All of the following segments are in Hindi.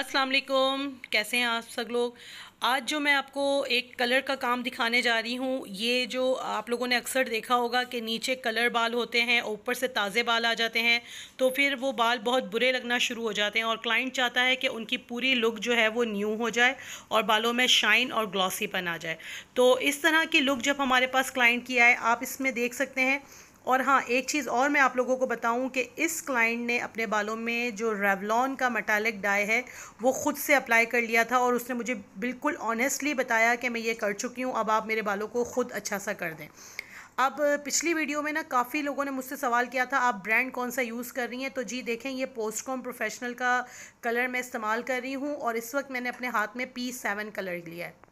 अस्सलाम कैसे हैं आप सब लोग? आज जो मैं आपको एक कलर का काम दिखाने जा रही हूँ, ये जो आप लोगों ने अक्सर देखा होगा कि नीचे कलर बाल होते हैं, ऊपर से ताज़े बाल आ जाते हैं तो फिर वो बाल बहुत बुरे लगना शुरू हो जाते हैं और क्लाइंट चाहता है कि उनकी पूरी लुक जो है वो न्यू हो जाए और बालों में शाइन और ग्लॉसीपन आ जाए। तो इस तरह की लुक जब हमारे पास क्लाइंट की आए, आप इसमें देख सकते हैं और हाँ एक चीज़ और मैं आप लोगों को बताऊँ कि इस क्लाइंट ने अपने बालों में जो रेवलॉन का मेटालिक डाई है, वो ख़ुद से अप्लाई कर लिया था और उसने मुझे बिल्कुल ऑनेस्टली बताया कि मैं ये कर चुकी हूँ, अब आप मेरे बालों को ख़ुद अच्छा सा कर दें। अब पिछली वीडियो में ना काफ़ी लोगों ने मुझसे सवाल किया था, आप ब्रांड कौन सा यूज़ कर रही हैं? तो जी देखें, ये पोस्टकॉम प्रोफेशनल का कलर मैं इस्तेमाल कर रही हूँ और इस वक्त मैंने अपने हाथ में पी सेवन कलर लिया है।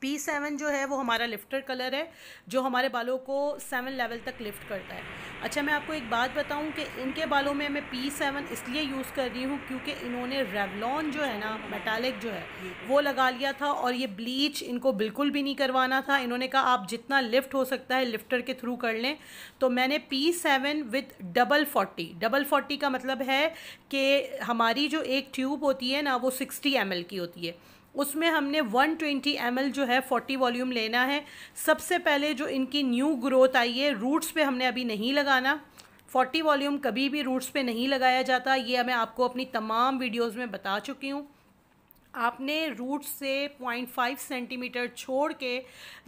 पी सेवन जो है, वो हमारा लिफ्टर कलर है, जो हमारे बालों को सेवन लेवल तक लिफ्ट करता है। अच्छा मैं आपको एक बात बताऊँ कि इनके बालों में मैं पी सेवन इसलिए यूज़ कर रही हूँ क्योंकि इन्होंने रेवलॉन जो है ना मेटालिक जो है, वो लगा लिया था और ये ब्लीच इनको बिल्कुल भी नहीं करवाना था। इन्होंने कहा, आप जितना लिफ्ट हो सकता है लिफ्टर के थ्रू कर लें। तो मैंने P seven with double forty double forty का मतलब है कि हमारी जो एक ट्यूब होती है ना, वो सिक्सटी एम की होती है। उसमें हमने 120 ट्वेंटी जो है 40 वॉल्यूम लेना है। सबसे पहले जो इनकी न्यू ग्रोथ आई है रूट्स पे हमने अभी नहीं लगाना। 40 वॉल्यूम कभी भी रूट्स पे नहीं लगाया जाता। ये मैं आपको अपनी तमाम वीडियोस में बता चुकी हूँ। आपने रूट से 0.5 सेंटीमीटर छोड़ के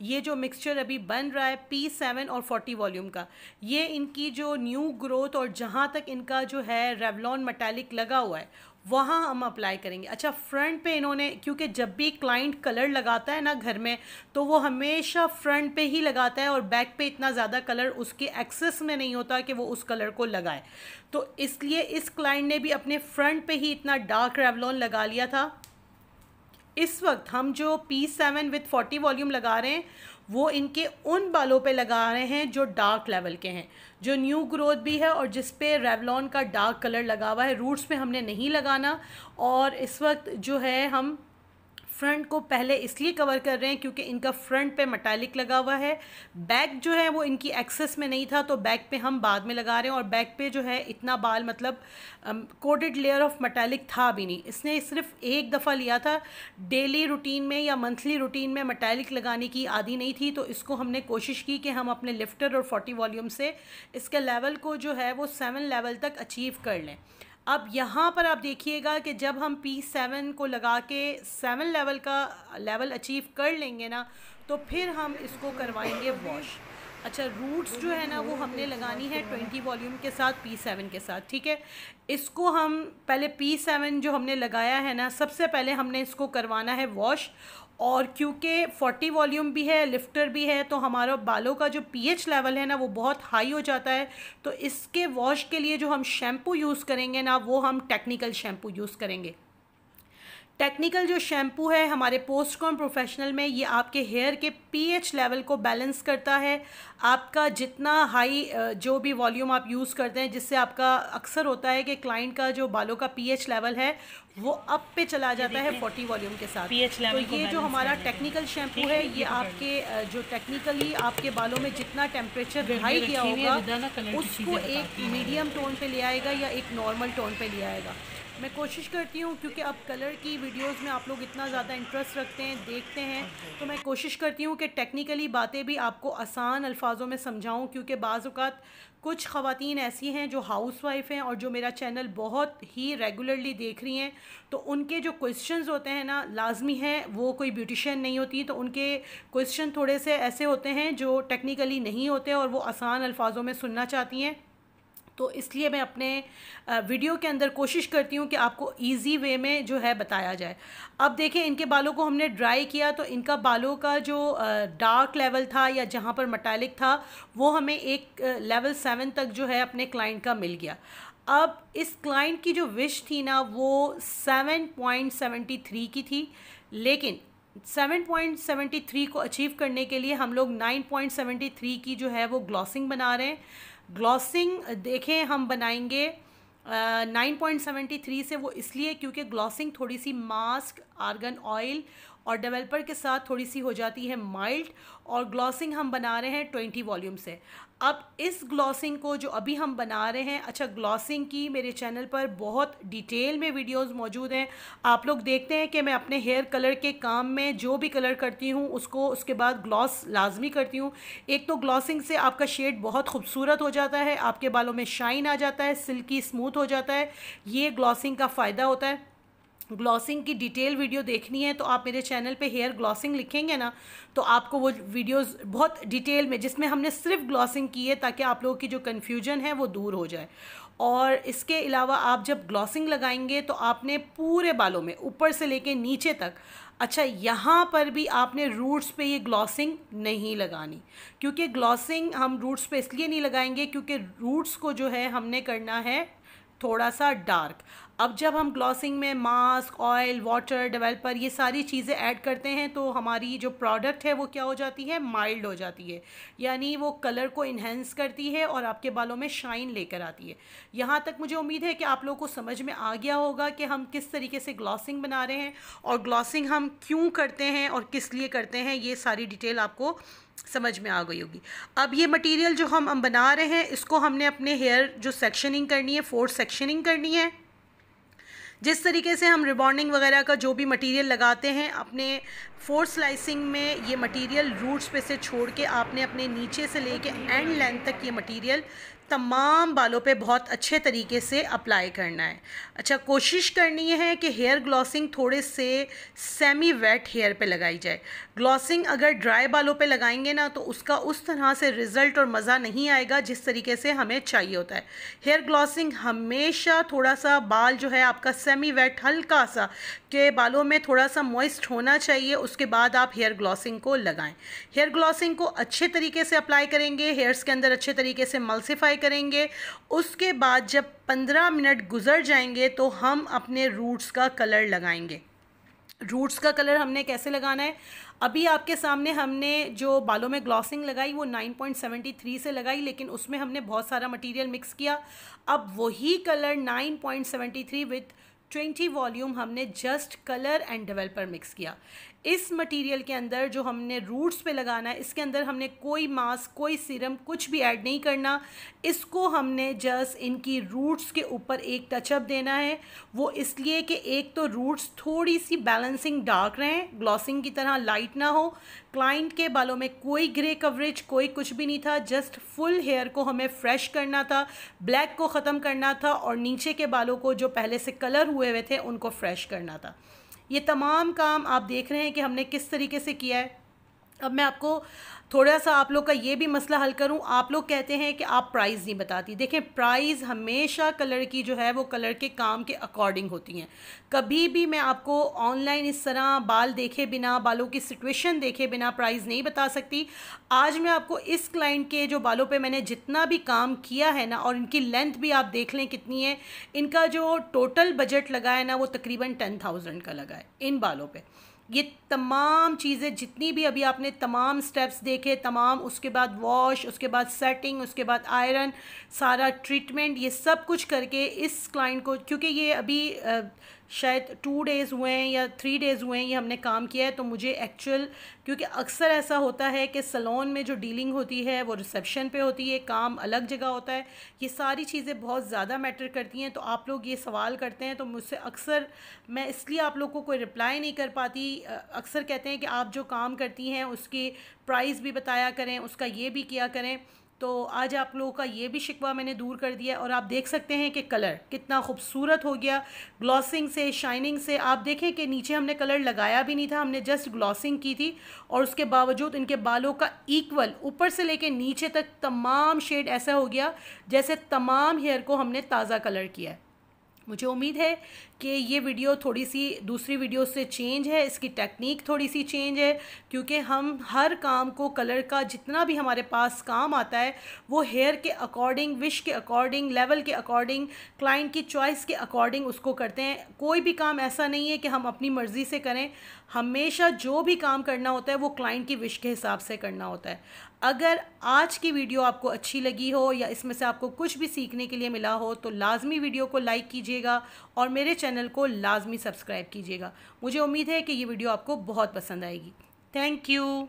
ये जो मिक्सचर अभी बन रहा है पी सेवन और 40 वॉल्यूम का, ये इनकी जो न्यू ग्रोथ और जहाँ तक इनका जो है रेवलॉन मेटालिक लगा हुआ है वहाँ हम अप्लाई करेंगे। अच्छा फ्रंट पे इन्होंने, क्योंकि जब भी क्लाइंट कलर लगाता है ना घर में तो वो हमेशा फ्रंट पे ही लगाता है और बैक पे इतना ज़्यादा कलर उसके एक्सेस में नहीं होता कि वो उस कलर को लगाए। तो इसलिए इस क्लाइंट ने भी अपने फ्रंट पे ही इतना डार्क रेवलॉन लगा लिया था। इस वक्त हम जो P seven with forty volume लगा रहे हैं वो इनके उन बालों पे लगा रहे हैं जो डार्क लेवल के हैं, जो न्यू ग्रोथ भी है और जिस पे रेवलॉन का डार्क कलर लगा हुआ है रूट्स पे हमने नहीं लगाना और इस वक्त जो है हम फ्रंट को पहले इसलिए कवर कर रहे हैं क्योंकि इनका फ्रंट पे मटालिक लगा हुआ है। बैक जो है वो इनकी एक्सेस में नहीं था तो बैक पे हम बाद में लगा रहे हैं और बैक पे जो है इतना बाल मतलब कोडेड लेयर ऑफ़ मटालिक था भी नहीं। इसने सिर्फ़ एक दफ़ा लिया था डेली रूटीन में या मंथली रूटीन में मटालिक लगाने की आदि नहीं थी तो इसको हमने कोशिश की कि हम अपने लिफ्टर और फोर्टी वॉल्यूम से इसके लेवल को जो है वो सेवन लेवल तक अचीव कर लें। अब यहाँ पर आप देखिएगा कि जब हम पी सेवन को लगा के सेवन लेवल का लेवल अचीव कर लेंगे ना तो फिर हम इसको करवाएँगे वॉश अच्छा रूट्स जो है ना, वो हमने लगानी है ट्वेंटी वॉल्यूम के साथ पी सेवन के साथ, ठीक है? इसको हम पहले पी सेवन जो हमने लगाया है ना, सबसे पहले हमने इसको करवाना है वॉश और क्योंकि 40 वॉल्यूम भी है, लिफ्टर भी है तो हमारा बालों का जो पीएच लेवल है ना, वो बहुत हाई हो जाता है। तो इसके वॉश के लिए जो हम शैम्पू यूज़ करेंगे ना, वो हम टेक्निकल शैम्पू यूज़ करेंगे। टेक्निकल जो शैम्पू है हमारे पोस्ट कॉम प्रोफेशनल में, ये आपके हेयर के पीएच लेवल को बैलेंस करता है। आपका जितना हाई जो भी वॉल्यूम आप यूज़ करते हैं जिससे आपका अक्सर होता है कि क्लाइंट का जो बालों का पीएच लेवल है वो अप पे चला जाता है फोर्टी वॉल्यूम के साथ। पीएच लेवल तो ये जो हमारा टेक्निकल शैम्पू है ये आपके जो टेक्निकली आपके बालों में जितना टेम्परेचर हाई किया होगा उसको एक मीडियम टोन पे ले आएगा या एक नॉर्मल टोन पे ले आएगा। मैं कोशिश करती हूँ क्योंकि अब कलर की वीडियोस में आप लोग इतना ज़्यादा इंटरेस्ट रखते हैं देखते हैं तो मैं कोशिश करती हूँ कि टेक्निकली बातें भी आपको आसान अल्फाजों में समझाऊँ, क्योंकि बाज़ात कुछ ख़वान ऐसी हैं जो हाउस वाइफ हैं और जो मेरा चैनल बहुत ही रेगुलरली देख रही हैं। तो उनके जो क्वेश्चंस होते हैं ना, लाजमी हैं, वो कोई ब्यूटिशन नहीं होती तो उनके क्वेश्चन थोड़े से ऐसे होते हैं जो टेक्निकली नहीं होते और वो आसान अल्फाजों में सुनना चाहती हैं। तो इसलिए मैं अपने वीडियो के अंदर कोशिश करती हूँ कि आपको इजी वे में जो है बताया जाए। अब देखें इनके बालों को हमने ड्राई किया तो इनका बालों का जो डार्क लेवल था या जहाँ पर मटैलिक था, वो हमें एक लेवल सेवन तक जो है अपने क्लाइंट का मिल गया। अब इस क्लाइंट की जो विश थी ना, वो सेवन पॉइंट सेवेंटी थ्री की थी। लेकिन 7.73 को अचीव करने के लिए हम लोग 9.73 की जो है वो ग्लॉसिंग बना रहे हैं। ग्लॉसिंग, देखें हम बनाएँगे नाइन पॉइंट सेवेंटी थ्री से वो इसलिए क्योंकि ग्लॉसिंग थोड़ी सी मास्क, आर्गन ऑयल और डेवलपर के साथ थोड़ी सी हो जाती है माइल्ड और ग्लॉसिंग हम बना रहे हैं ट्वेंटी वॉल्यूम से। अब इस ग्लॉसिंग को जो अभी हम बना रहे हैं अच्छा ग्लॉसिंग की मेरे चैनल पर बहुत डिटेल में वीडियोस मौजूद हैं। आप लोग देखते हैं कि मैं अपने हेयर कलर के काम में जो भी कलर करती हूँ, उसको, उसके बाद ग्लॉस लाजमी करती हूँ। एक तो ग्लॉसिंग से आपका शेड बहुत खूबसूरत हो जाता है, आपके बालों में शाइन आ जाता है सिल्की स्मूथ हो जाता है। ये ग्लॉसिंग का फ़ायदा होता है। ग्लॉसिंग की डिटेल वीडियो देखनी है तो आप मेरे चैनल पे हेयर ग्लॉसिंग लिखेंगे ना तो आपको वो वीडियोस बहुत डिटेल में, जिसमें हमने सिर्फ़ ग्लॉसिंग की है, ताकि आप लोगों की जो कन्फ्यूज़न है, वो दूर हो जाए। और इसके अलावा आप जब ग्लॉसिंग लगाएँगे तो आपने पूरे बालों में, ऊपर से लेके नीचे तक अच्छा यहाँ पर भी आपने रूट्स पे ये ग्लॉसिंग नहीं लगानी। क्योंकि ग्लॉसिंग हम रूट्स पे इसलिए नहीं लगाएँगे, क्योंकि रूट्स को जो है, हमने करना है थोड़ा सा डार्क अब जब हम ग्लॉसिंग में मास्क ऑयल वाटर डेवलपर ये सारी चीज़ें ऐड करते हैं तो हमारी जो प्रोडक्ट है वो क्या हो जाती है? माइल्ड हो जाती है। यानी वो कलर को इन्हेंस करती है और आपके बालों में शाइन लेकर आती है। यहाँ तक मुझे उम्मीद है कि आप लोगों को समझ में आ गया होगा कि हम किस तरीके से ग्लॉसिंग बना रहे हैं और ग्लॉसिंग हम क्यों करते हैं और किस लिए करते हैं, ये सारी डिटेल आपको समझ में आ गई होगी। अब ये मटेरियल जो हम बना रहे हैं, इसको हमने अपने हेयर जो सेक्शनिंग करनी है फोर्थ सेक्शनिंग करनी है। जिस तरीके से हम रिबॉन्डिंग वगैरह का जो भी मटेरियल लगाते हैं, अपने फोर स्लाइसिंग में ये मटेरियल रूट्स पे से छोड़ के आपने अपने नीचे से लेके एंड लेंथ तक ये मटेरियल तमाम बालों पे बहुत अच्छे तरीके से अप्लाई करना है। अच्छा कोशिश करनी है कि हेयर ग्लॉसिंग थोड़े से सेमी वेट हेयर पे लगाई जाए। ग्लॉसिंग अगर ड्राई बालों पे लगाएँगे ना तो उसका उस तरह से रिज़ल्ट और मज़ा नहीं आएगा जिस तरीके से हमें चाहिए होता है। हेयर ग्लॉसिंग हमेशा थोड़ा सा बाल जो है आपका सेमी वेट हल्का सा के बालों में थोड़ा सा मॉइस्ट होना चाहिए, उसके बाद आप हेयर ग्लॉसिंग को लगाएँ। हेयर ग्लॉसिंग को अच्छे तरीके से अप्लाई करेंगे हेयर्स के अंदर अच्छे तरीके से मल्सीफाई करेंगे। उसके बाद जब पंद्रह मिनट गुजर जाएँगे तो हम अपने रूट्स का कलर लगाएँगे। रूट्स का कलर हमने कैसे लगाना है? अभी आपके सामने हमने जो बालों में ग्लॉसिंग लगाई, वो 9.73 से लगाई, लेकिन उसमें हमने बहुत सारा मटेरियल मिक्स किया। अब वही कलर 9.73 विथ ट्वेंटी वॉल्यूम हमने just colour and developer mix किया। इस मटेरियल के अंदर जो हमने रूट्स पे लगाना है इसके अंदर हमने कोई मास्क कोई सीरम कुछ भी ऐड नहीं करना, इसको हमने जस्ट इनकी रूट्स के ऊपर एक टचअप देना है। वो इसलिए कि एक तो रूट्स थोड़ी सी बैलेंसिंग डार्क रहें ग्लॉसिंग की तरह लाइट ना हो। क्लाइंट के बालों में कोई ग्रे कवरेज कोई कुछ भी नहीं था जस्ट फुल हेयर को हमें फ्रेश करना था ब्लैक को ख़त्म करना था और नीचे के बालों को जो पहले से कलर हुए हुए थे, उनको फ्रेश करना था। ये तमाम काम आप देख रहे हैं कि हमने किस तरीके से किया है। अब मैं आपको थोड़ा सा आप लोग का ये भी मसला हल करूँ। आप लोग कहते हैं कि आप प्राइस नहीं बताती। देखें प्राइस हमेशा कलर की जो है, वो कलर के काम के अकॉर्डिंग होती हैं। कभी भी मैं आपको ऑनलाइन इस तरह बाल देखे बिना, बालों की सिचुएशन देखे बिना प्राइस नहीं बता सकती। आज मैं आपको इस क्लाइंट के जो बालों पे मैंने जितना भी काम किया है ना, और इनकी लेंथ भी आप देख लें कितनी है, इनका जो टोटल बजट लगा है ना, वो तकरीबन टेन थाउज़ेंड का लगा है इन बालों पर ये तमाम चीज़ें जितनी भी अभी आपने तमाम स्टेप्स देखे, तमाम उसके बाद वॉश उसके बाद सेटिंग उसके बाद आयरन सारा ट्रीटमेंट ये सब कुछ करके इस क्लाइंट को, क्योंकि ये अभी शायद टू डेज़ हुए हैं या थ्री डेज़ हुए हैं ये हमने काम किया है तो मुझे एक्चुअल क्योंकि अक्सर ऐसा होता है कि सलोन में जो डीलिंग होती है, वो रिसेप्शन पे होती है, काम अलग जगह होता है, ये सारी चीज़ें बहुत ज़्यादा मैटर करती हैं तो आप लोग ये सवाल करते हैं तो मुझसे अक्सर, मैं इसलिए आप लोग को कोई रिप्लाई नहीं कर पाती अक्सर कहते हैं कि आप जो काम करती हैं, उसकी प्राइस भी बताया करें, उसका ये भी किया करें तो आज आप लोगों का ये भी शिकवा मैंने दूर कर दिया और आप देख सकते हैं कि कलर कितना खूबसूरत हो गया। ग्लॉसिंग से, शाइनिंग से, आप देखें कि नीचे हमने कलर लगाया भी नहीं था, हमने जस्ट ग्लॉसिंग की थी और उसके बावजूद इनके बालों का इक्वल ऊपर से लेके नीचे तक तमाम शेड ऐसा हो गया जैसे तमाम हेयर को हमने ताज़ा कलर किया है। मुझे उम्मीद है कि ये वीडियो थोड़ी सी दूसरी वीडियो से चेंज है, इसकी टेक्निक थोड़ी सी चेंज है, क्योंकि हम हर काम को कलर का जितना भी हमारे पास काम आता है, वो हेयर के अकॉर्डिंग विश के अकॉर्डिंग लेवल के अकॉर्डिंग क्लाइंट की चॉइस के अकॉर्डिंग उसको करते हैं। कोई भी काम ऐसा नहीं है कि हम अपनी मर्ज़ी से करें। हमेशा जो भी काम करना होता है, वो क्लाइंट की विश के हिसाब से करना होता है। अगर आज की वीडियो आपको अच्छी लगी हो या इसमें से आपको कुछ भी सीखने के लिए मिला हो तो लाजमी वीडियो को लाइक कीजिएगा और मेरे चैनल को लाजमी सब्सक्राइब कीजिएगा। मुझे उम्मीद है कि ये वीडियो आपको बहुत पसंद आएगी। Thank you.